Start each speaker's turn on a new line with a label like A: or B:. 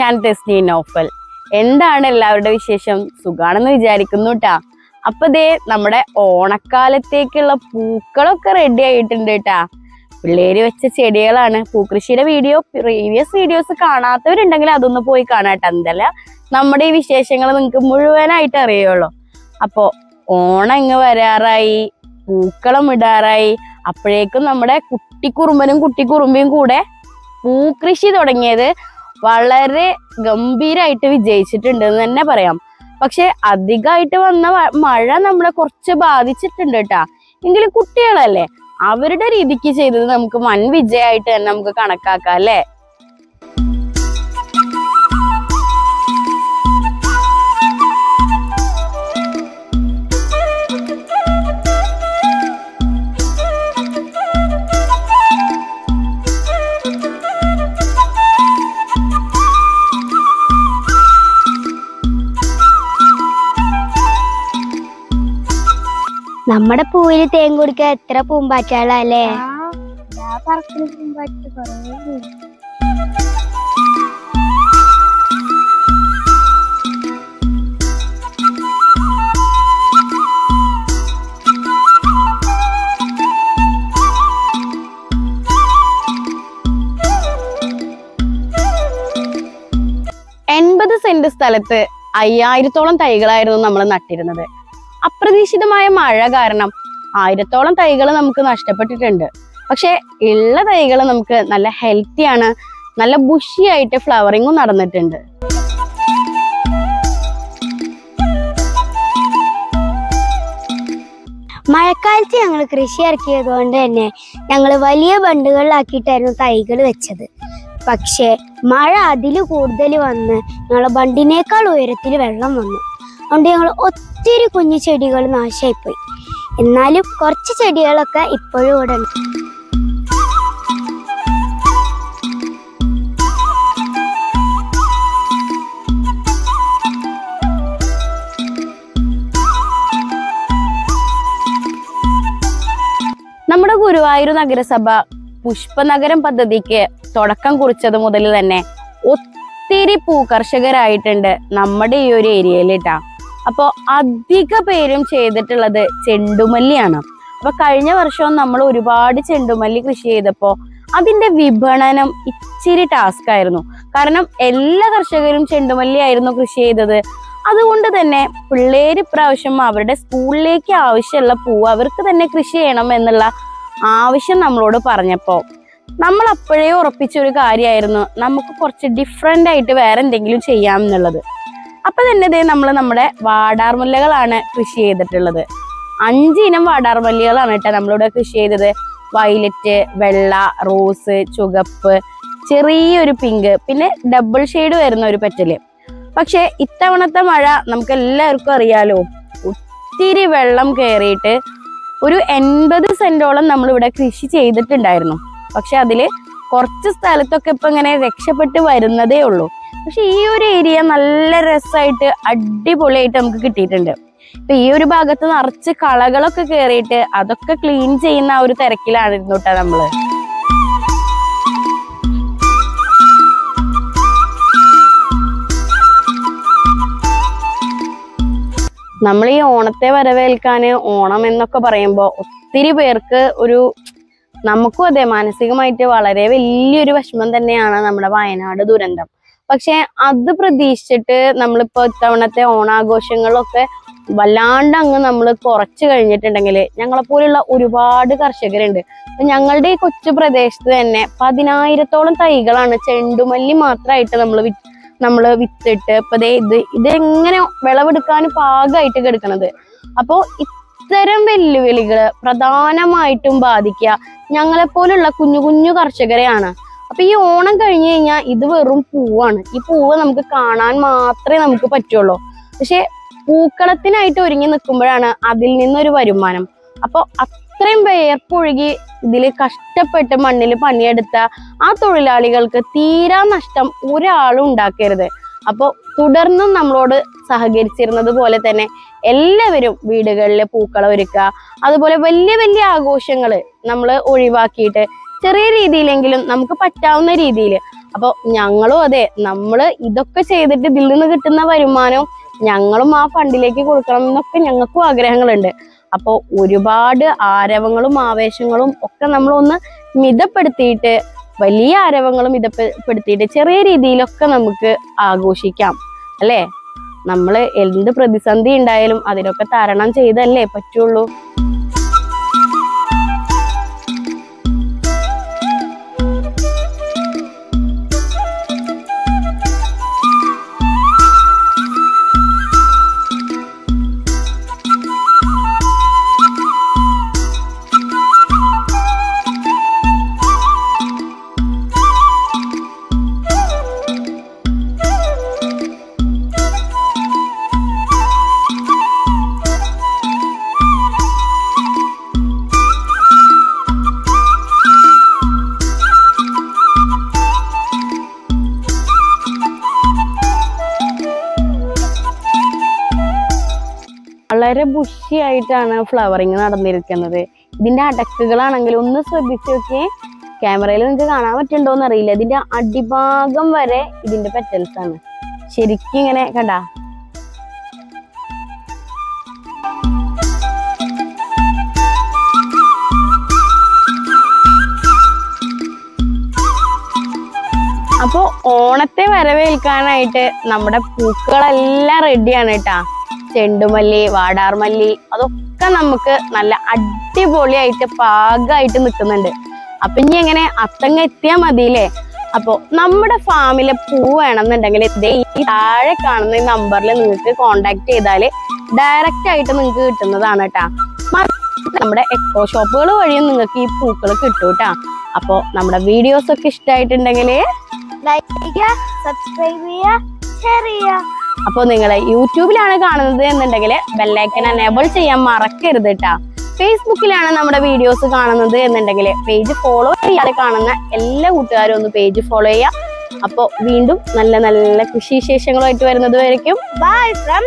A: ഞാൻ ടെസ്നി നോഫൽ എന്താണ് എല്ലാവരുടെ വിശേഷം? സുഖാണെന്ന് വിചാരിക്കുന്നു ട്ടാ. അപ്പൊ ദേ നമ്മുടെ ഓണക്കാലത്തേക്കുള്ള പൂക്കളൊക്കെ റെഡി ആയിട്ടുണ്ട് കേട്ടാ പിള്ളേര് വെച്ച ചെടികളാണ്. പൂക്കൃഷിയുടെ വീഡിയോ പ്രീവിയസ് വീഡിയോസ് കാണാത്തവരുണ്ടെങ്കിൽ അതൊന്ന് പോയി കാണാട്ടെ എന്തല്ല നമ്മുടെ ഈ വിശേഷങ്ങൾ നിങ്ങൾക്ക് മുഴുവനായിട്ട് അറിയുള്ളൂ. അപ്പോ ഓണം ഇങ്ങ് വരാറായി പൂക്കളം ഇടാറായി. അപ്പോഴേക്കും നമ്മുടെ കുട്ടിക്കുറുമ്പനും കുട്ടിക്കുറുമ്പിയും കൂടെ പൂക്കൃഷി തുടങ്ങിയത് വളരെ ഗംഭീരമായിട്ട് വിജയിച്ചിട്ടുണ്ട് എന്ന് തന്നെ പറയാം. പക്ഷെ അധികമായിട്ട് വന്ന മഴ നമ്മളെ കുറച്ച് ബാധിച്ചിട്ടുണ്ട് കേട്ടാ എങ്കിലും കുട്ടികളല്ലേ അവരുടെ രീതിക്ക് ചെയ്തത് നമുക്ക് വൻ വിജയമായിട്ട് തന്നെ നമുക്ക് കണക്കാക്കാം അല്ലേ?
B: നമ്മുടെ പൂവിന് തേൻ കുടിക്കാൻ എത്ര പൂമ്പാറ്റകളാ അല്ലേ
A: എൺപത് സെന്റ് സ്ഥലത്ത് അയ്യായിരത്തോളം തൈകളായിരുന്നു നമ്മൾ നട്ടിരുന്നത്. അപ്രതീക്ഷിതമായ മഴ കാരണം ആയിരത്തോളം തൈകൾ നമുക്ക് നഷ്ടപ്പെട്ടിട്ടുണ്ട്. പക്ഷെ ഉള്ള തൈകൾ നമുക്ക് നല്ല ഹെൽത്തിയാണ് നല്ല ബുഷിയായിട്ട് ഫ്ലവറിങ്ങും നടന്നിട്ടുണ്ട്.
B: മഴക്കാലത്ത് ഞങ്ങൾ കൃഷി ഇറക്കിയത് കൊണ്ട് തന്നെ ഞങ്ങൾ വലിയ ബണ്ടുകളിലാക്കിയിട്ടായിരുന്നു തൈകൾ വെച്ചത്. പക്ഷേ മഴ അതിൽ കൂടുതൽ വന്ന് ഞങ്ങളെ ബണ്ടിനേക്കാൾ ഉയരത്തിൽ വെള്ളം വന്നു. അതുകൊണ്ട് ഞങ്ങൾ ഒത്തിരി കുഞ്ഞു ചെടികൾ നാശമായിപ്പോയി എന്നാലും കുറച്ച് ചെടികളൊക്കെ ഇപ്പോഴും ഇവിടെ ഉണ്ട്.
A: നമ്മുടെ ഗുരുവായൂർ നഗരസഭ പുഷ്പനഗരം പദ്ധതിക്ക് തുടക്കം കുറിച്ചത് മുതൽ തന്നെ ഒത്തിരി പൂകർഷകരായിട്ടുണ്ട് നമ്മുടെ ഈ ഒരു ഏരിയയിൽ ട്ടാ. അപ്പോ അധിക പേരും ചെയ്തിട്ടുള്ളത് ചെണ്ടുമല്ലിയാണ്. അപ്പൊ കഴിഞ്ഞ വർഷവും നമ്മൾ ഒരുപാട് ചെണ്ടുമല്ലി കൃഷി ചെയ്തപ്പോൾ അതിന്റെ വിപണനം ഇച്ചിരി ടാസ്ക് ആയിരുന്നു. കാരണം എല്ലാ കർഷകരും ചെണ്ടുമല്ലി ആയിരുന്നു കൃഷി ചെയ്തത്. അതുകൊണ്ട് തന്നെ പിള്ളേര് ഇപ്രാവശ്യം അവരുടെ സ്കൂളിലേക്ക് ആവശ്യമുള്ള പൂവ് അവർക്ക് തന്നെ കൃഷി ചെയ്യണം എന്നുള്ള ആവശ്യം നമ്മളോട് പറഞ്ഞപ്പോൾ നമ്മൾ അപ്പോഴേ ഉറപ്പിച്ച ഒരു കാര്യമായിരുന്നു നമുക്ക് കുറച്ച് ഡിഫറെന്റ് ആയിട്ട് വേറെ എന്തെങ്കിലും ചെയ്യാം എന്നുള്ളത്. അപ്പൊ തന്നെ ദേ നമ്മൾ നമ്മുടെ വാടാർമുല്ലകളാണ് കൃഷി ചെയ്തിട്ടുള്ളത്. അഞ്ച് ഇനം വാടാർമല്ലികളാണ് കേട്ടോ നമ്മളിവിടെ കൃഷി ചെയ്തത്. വയലറ്റ് വെള്ള റോസ് ചുവപ്പ് ചെറിയൊരു പിങ്ക് പിന്നെ ഡബിൾ ഷെയ്ഡ് വരുന്ന ഒരു പറ്റൽ. പക്ഷെ ഇത്തവണത്തെ മഴ നമുക്ക് എല്ലാവർക്കും അറിയാലോ ഒത്തിരി വെള്ളം കയറിയിട്ട് ഒരു എൺപത് സെന്റോളം നമ്മൾ ഇവിടെ കൃഷി ചെയ്തിട്ടുണ്ടായിരുന്നു. പക്ഷെ അതിൽ കുറച്ച് സ്ഥലത്തൊക്കെ ഇപ്പൊ ഇങ്ങനെ രക്ഷപ്പെട്ട് വരുന്നതേ ഉള്ളൂ. പക്ഷെ ഈ ഒരു ഏരിയ നല്ല രസമായിട്ട് അടിപൊളിയായിട്ട് നമുക്ക് കിട്ടിയിട്ടുണ്ട്. ഇപ്പൊ ഈ ഒരു ഭാഗത്ത് നിറച്ച് കളകളൊക്കെ കയറിയിട്ട് അതൊക്കെ ക്ലീൻ ചെയ്യുന്ന ആ ഒരു തിരക്കിലായിരുന്നു കേട്ടോ നമ്മൾ. നമ്മൾ ഈ ഓണത്തെ വരവേൽക്കാന് ഓണം എന്നൊക്കെ പറയുമ്പോൾ ഒത്തിരി പേർക്ക് ഒരു നമുക്കും അതെ മാനസികമായിട്ട് വളരെ വലിയൊരു വിഷമം തന്നെയാണ് നമ്മുടെ വയനാട് ദുരന്തം. പക്ഷെ അത് പ്രതീക്ഷിച്ചിട്ട് നമ്മളിപ്പോ ഇത്തവണത്തെ ഓണാഘോഷങ്ങളൊക്കെ വല്ലാണ്ട് അങ്ങ് നമ്മൾ കുറച്ച് കഴിഞ്ഞിട്ടുണ്ടെങ്കിൽ ഞങ്ങളെ പോലുള്ള ഒരുപാട് കർഷകരുണ്ട്. അപ്പൊ ഞങ്ങളുടെ ഈ കൊച്ചു പ്രദേശത്ത് തന്നെ പതിനായിരത്തോളം തൈകളാണ് ചെണ്ടുമല്ലി മാത്രമായിട്ട് നമ്മൾ നമ്മൾ വിത്തിട്ട് ഇപ്പൊ ഇത് ഇതെങ്ങനെ വിളവെടുക്കാൻ പാകമായിട്ട് കിടക്കണത്. അപ്പോ ഇത്തരം വെല്ലുവിളികൾ പ്രധാനമായിട്ടും ബാധിക്കുക ഞങ്ങളെപ്പോലുള്ള കുഞ്ഞു കുഞ്ഞു കർഷകരെയാണ്. അപ്പൊ ഈ ഓണം കഴിഞ്ഞു കഴിഞ്ഞാൽ ഇത് വെറും പൂവാണ്. ഈ പൂവ് നമുക്ക് കാണാൻ മാത്രമേ നമുക്ക് പറ്റുള്ളൂ. പക്ഷെ പൂക്കളത്തിനായിട്ട് ഒരുങ്ങി നിൽക്കുമ്പോഴാണ് അതിൽ നിന്നൊരു വരുമാനം. അപ്പൊ അത്രയും വേർപ്പൊഴുകി ഇതിൽ കഷ്ടപ്പെട്ട് മണ്ണിൽ പണിയെടുത്ത ആ തൊഴിലാളികൾക്ക് തീരാ നഷ്ടം ഒരാളും ഉണ്ടാക്കരുത്. അപ്പോൾ തുടർന്നും നമ്മളോട് സഹകരിച്ചിരുന്നത് പോലെ തന്നെ എല്ലാവരും വീടുകളിൽ പൂക്കൾ ഒരുക്കുക അതുപോലെ വലിയ വലിയ ആഘോഷങ്ങൾ നമ്മൾ ഒഴിവാക്കിയിട്ട് ചെറിയ രീതിയിലെങ്കിലും നമുക്ക് പറ്റാവുന്ന രീതിയിൽ. അപ്പോൾ ഞങ്ങളും അതെ നമ്മൾ ഇതൊക്കെ ചെയ്തിട്ട് ഇതിൽ നിന്ന് കിട്ടുന്ന വരുമാനം ഞങ്ങളും ആ ഫണ്ടിലേക്ക് കൊടുക്കണം എന്നൊക്കെ ഞങ്ങൾക്കും ആഗ്രഹങ്ങളുണ്ട്. അപ്പോൾ ഒരുപാട് ആരവങ്ങളും ആവേശങ്ങളും ഒക്കെ നമ്മളൊന്ന് മിതപ്പെടുത്തിയിട്ട് വലിയ ആരവങ്ങളും ഇതപ്പെടുത്തിയിട്ട് ചെറിയ രീതിയിലൊക്കെ നമുക്ക് ആഘോഷിക്കാം. അല്ലേ? നമ്മൾ എന്ത് പ്രതിസന്ധി ഉണ്ടായാലും അതിനൊക്കെ തരണം ചെയ്തല്ലേ പറ്റുള്ളൂ. വളരെ ബുഷി ആയിട്ടാണ് ഫ്ലവറിങ് നടന്നിരിക്കുന്നത്. ഇതിന്റെ അടക്കുകളാണെങ്കിൽ ഒന്ന് ശ്രദ്ധിച്ചു നോക്കിയേ. ക്യാമറയിൽ നിങ്ങൾക്ക് കാണാൻ പറ്റുണ്ടോ എന്ന് അറിയില്ല. ഇതിന്റെ അടിഭാഗം വരെ ഇതിന്റെ പെറ്റൽസ് ആണ്. ശരിക്കും ഇങ്ങനെ കണ്ടാ? അപ്പോ ഓണത്തെ വരവേൽക്കാനായിട്ട് നമ്മുടെ പൂക്കളെല്ലാം റെഡിയാണ് കേട്ടാ ചെണ്ടുമല്ലി വാടാർമല്ലി അതൊക്കെ നമുക്ക് നല്ല അടിപൊളിയായിട്ട് പാകമായിട്ട് നിൽക്കുന്നുണ്ട്. അപ്പം ഇനി എങ്ങനെ അത്തങ്ങ എത്തിയാൽ മതിയില്ലേ? അപ്പോൾ നമ്മുടെ ഫാമിലെ പൂ വേണമെന്നുണ്ടെങ്കിൽ ഇതേ ഈ താഴെ കാണുന്ന നമ്പറിൽ നിങ്ങൾക്ക് കോണ്ടാക്ട് ചെയ്താൽ ഡയറക്റ്റ് ആയിട്ട് നിങ്ങൾക്ക് കിട്ടുന്നതാണ് കേട്ടാ നമ്മുടെ എക്കോ ഷോപ്പുകൾ വഴിയും നിങ്ങൾക്ക് ഈ പൂക്കൾ കിട്ടും കേട്ടാ അപ്പോൾ നമ്മുടെ വീഡിയോസ് ഒക്കെ ഇഷ്ടമായിട്ടുണ്ടെങ്കിൽ
B: ലൈക്ക് ചെയ്യുക സബ്സ്ക്രൈബ് ചെയ്യുക ഷെയർ ചെയ്യുക.
A: അപ്പോൾ നിങ്ങൾ യൂട്യൂബിലാണ് കാണുന്നത് എന്നുണ്ടെങ്കിൽ ബെല്ലൈക്കൻ എനേബിൾ ചെയ്യാൻ മറക്കരുത് കേട്ടാ ഫേസ്ബുക്കിലാണ് നമ്മുടെ വീഡിയോസ് കാണുന്നത് എന്നുണ്ടെങ്കിൽ പേജ് ഫോളോ ചെയ്യാതെ കാണുന്ന എല്ലാ കൂട്ടുകാരും ഒന്ന് പേജ് ഫോളോ ചെയ്യുക അപ്പോൾ വീണ്ടും നല്ല നല്ല കൃഷി വിശേഷങ്ങളുമായിട്ട് വരുന്നത് വരയ്ക്കും.
B: Bye from